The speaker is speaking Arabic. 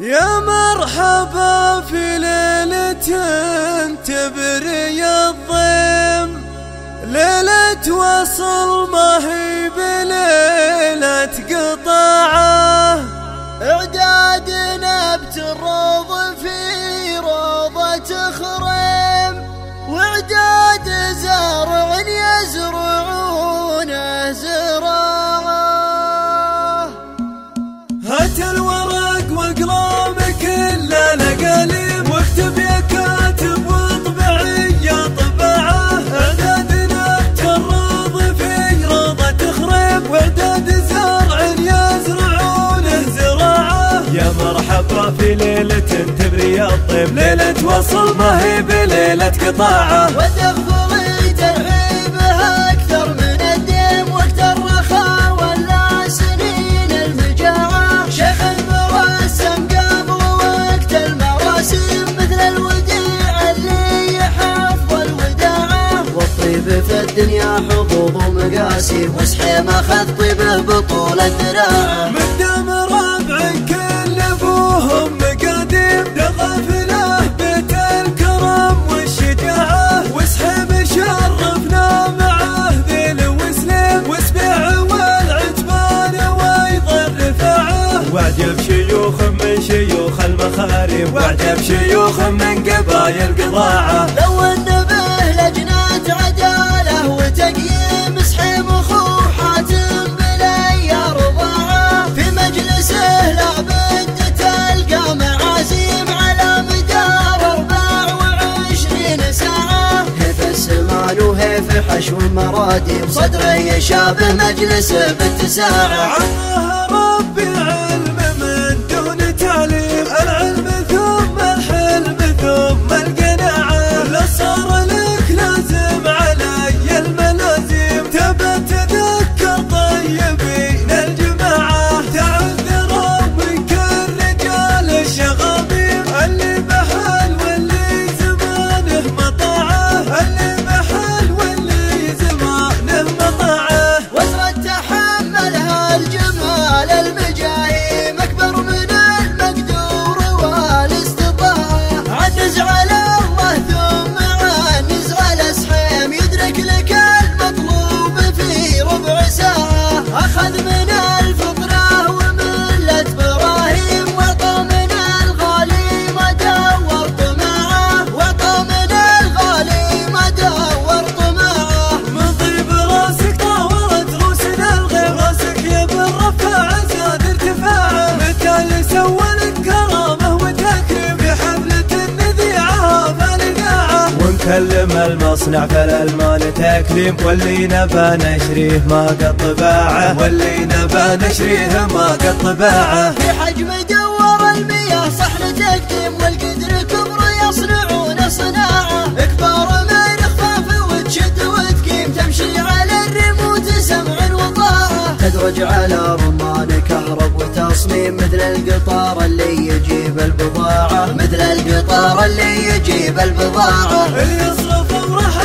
يا مرحبا في ليلة تبري الضيم. ليلة وصل ما هي بليلة مرحبا في ليلة تبري الطيب ليلة وصل ما هي بليلة قطاعة. في الدنيا حظوظ ومقاسم وسحيم أخذ طيبه بطول الذراع من دام ربع كل أبوهم مقاديم دغفله بيت الكرم والشجاعة. وسحب شرفنا معه ذيل وسليم. وسبيع والعتبان وأيضا رفاعه واعجب شيوخ من شيوخ المخارم واعجب شيوخ من قبايل قضاعه حشو المرادم صدره يشابه مجلسه باتساعة عمها ونكلم المصنع فالالمان تكريم واللي نبى نشريه ما قد طباعه واللي نبى نشريه ما قد طباعه في حجم المياه صحن تقديم والقدر كبر يصنعون صناعة. اكبر من خفاف وتشد وتقيم تمشي على الريموت سمع وطاعة تدرج على رمان كهرب وتصميم مثل القطار اللي يجيب البضاعة. مثل القطار اللي يجيب البضاعة. اللي يصرف وراح